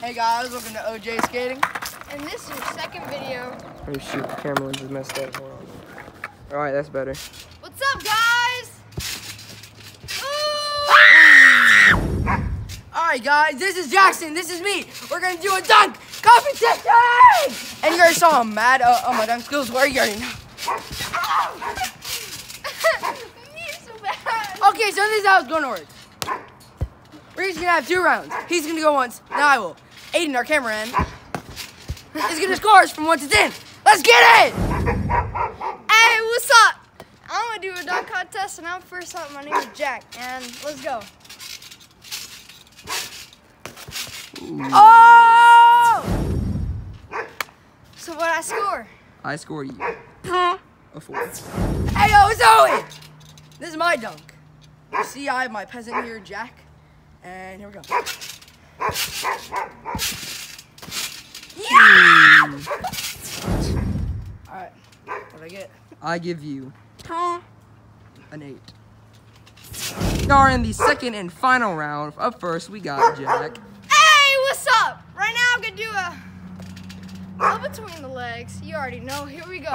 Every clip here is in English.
Hey guys, welcome to OJ Skating. And this is your second video. Let me shoot. The camera lens is messed up. All right, that's better. What's up, guys? All right, guys, this is Jackson. This is me. We're gonna do a dunk competition. And you guys saw I'm mad uh, on my dunk skills. Where are you already know? Me so bad. Okay, so this is how it's gonna work. We're just gonna have two rounds. He's gonna go once, now I will. Aiden, our cameraman, is gonna score us from one to ten. Let's get it! Hey, what's up? I'm gonna do a dunk contest, and I'm first up. My name is Jack, and let's go. Oh! So what I score? I score you Hey, a four. Hey, yo, it's Owen! This is my dunk. You see, I have my peasant here, Jack. And here we go. Yeah! Alright, what I get? I give you an eight. Now we're in the second and final round. Up first, we got Jack. Hey, what's up? Right now I'm gonna do a up between the legs. You already know. Here we go.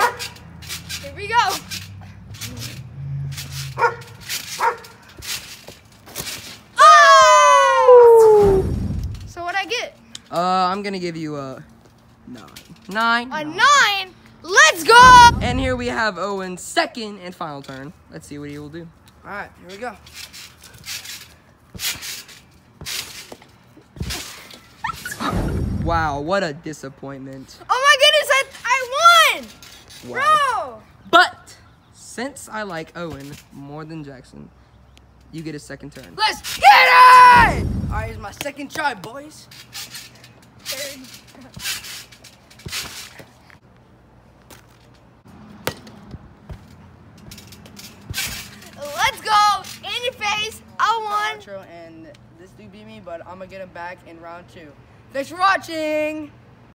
Here we go. Oh! So what I get? Uh, I'm gonna give you a nine. Nine. A nine. nine. And here we have Owen's second and final turn. Let's see what he will do. Alright, here we go. Wow, what a disappointment. Oh my goodness! I I won, Wow. bro. But since I like Owen more than Jackson, you get a second turn. Let's get it! Alright, here's my second try, boys. Let's go! In your face! I won! Outro, and this dude beat me, but I'm gonna get him back in round two. Thanks for watching!